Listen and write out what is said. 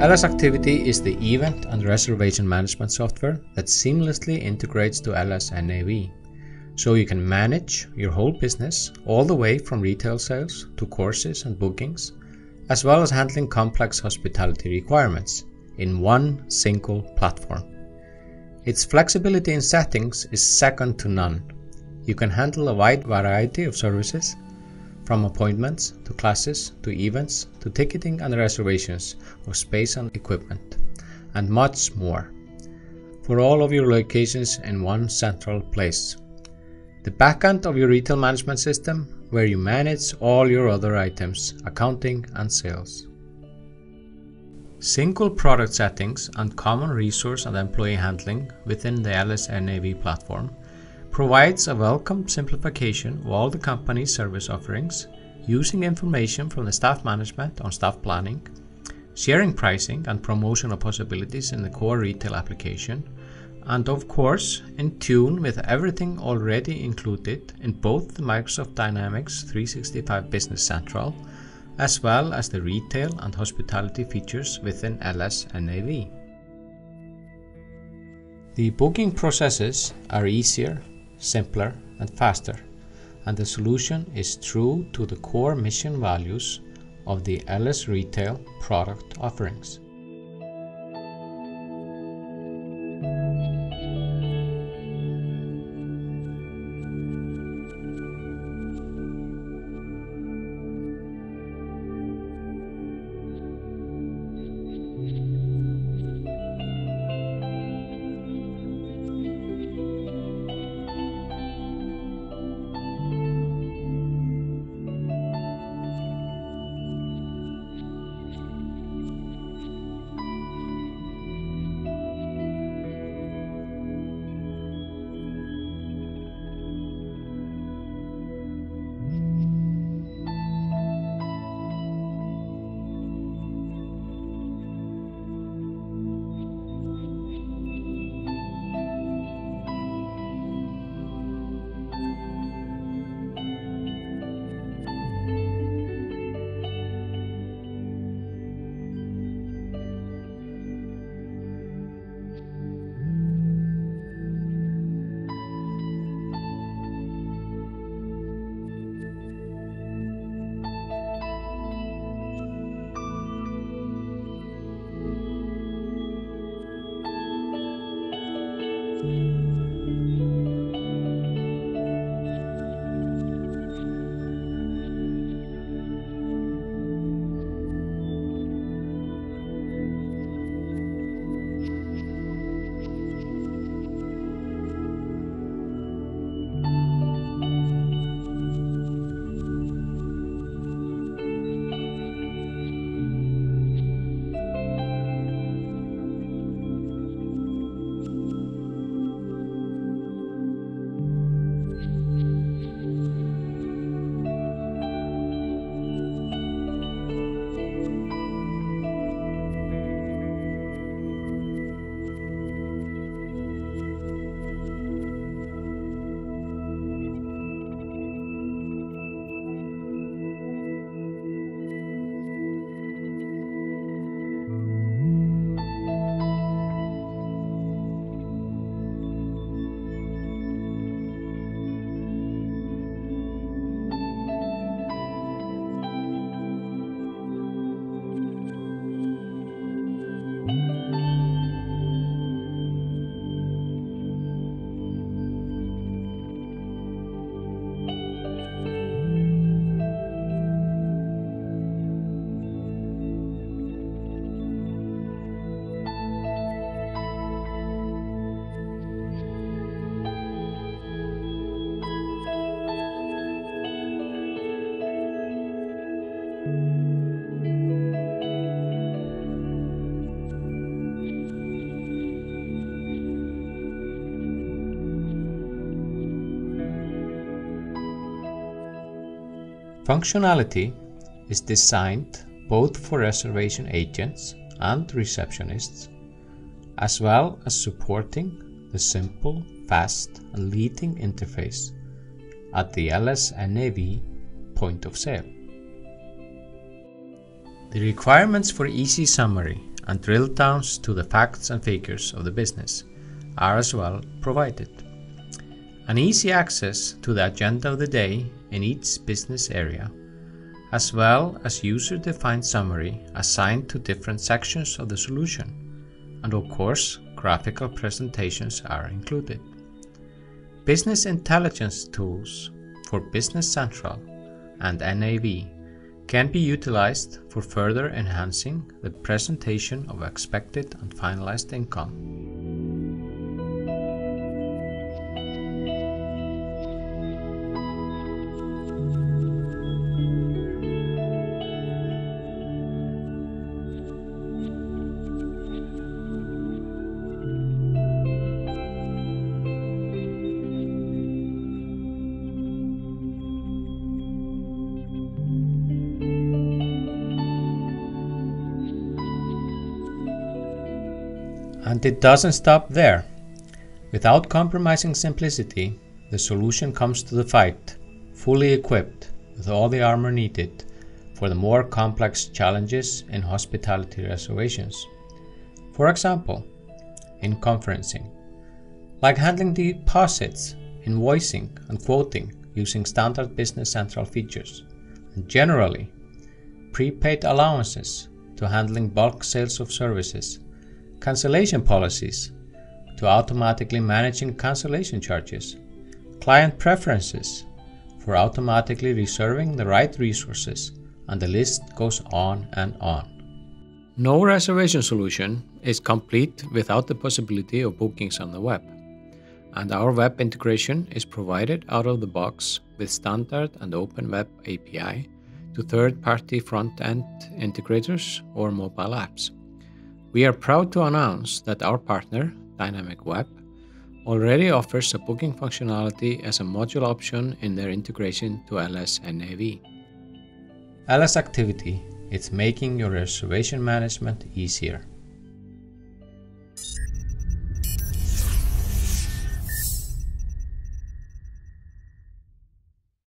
LS Activity is the event and reservation management software that seamlessly integrates to LS NAV. So you can manage your whole business all the way from retail sales to courses and bookings, as well as handling complex hospitality requirements in one single platform. Its flexibility in settings is second to none. You can handle a wide variety of services from appointments to classes to events to ticketing and reservations of space and equipment, and much more, for all of your locations in one central place. The backend of your retail management system, where you manage all your other items, accounting and sales. Single product settings and common resource and employee handling within the LS NAV platform provides a welcome simplification of all the company's service offerings, using information from the staff management on staff planning, sharing pricing and promotional possibilities in the core retail application, and of course in tune with everything already included in both the Microsoft Dynamics 365 Business Central as well as the retail and hospitality features within LS NAV. The booking processes are easier simpler, and faster, and the solution is true to the core mission values of the LS Retail product offerings. Functionality is designed both for reservation agents and receptionists, as well as supporting the simple, fast, and leading interface at the LS NAV point of sale. The requirements for easy summary and drill downs to the facts and figures of the business are as well provided. An easy access to the agenda of the day in each business area, as well as user-defined summary assigned to different sections of the solution, and of course graphical presentations are included. Business intelligence tools for Business Central and NAV can be utilized for further enhancing the presentation of expected and finalized income. And it doesn't stop there. Without compromising simplicity, the solution comes to the fight, fully equipped with all the armor needed for the more complex challenges in hospitality reservations. For example, in conferencing, like handling deposits, invoicing, and quoting using standard Business Central features, and generally, prepaid allowances to handling bulk sales of services cancellation policies to automatically managing cancellation charges, client preferences for automatically reserving the right resources, and the list goes on and on. No reservation solution is complete without the possibility of bookings on the web, and our web integration is provided out of the box with standard and open web API to third-party front-end integrators or mobile apps. We are proud to announce that our partner, Dynamicweb, already offers a booking functionality as a module option in their integration to LS NAV. LS Activity is making your reservation management easier.